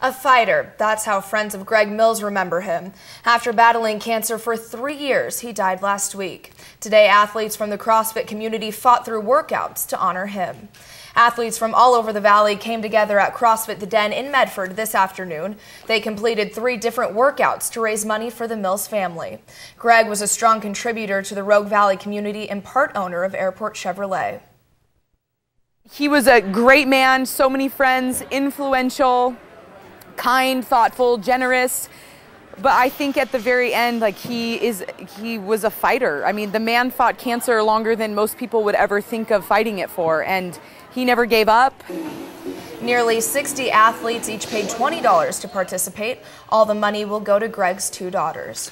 A fighter. That's how friends of Greg Mills remember him. After battling cancer for three years, he died last week. Today, athletes from the CrossFit community fought through workouts to honor him. Athletes from all over the valley came together at CrossFit The Den in Medford this afternoon. They completed three different workouts to raise money for the Mills family. Greg was a strong contributor to the Rogue Valley community and part owner of Airport Chevrolet. He was a great man, so many friends, influential, kind, thoughtful, generous. But I think at the very end, like he is, he was a fighter. I mean, the man fought cancer longer than most people would ever think of fighting it for, and he never gave up. Nearly 60 athletes each paid $20 to participate. All the money will go to Greg's two daughters.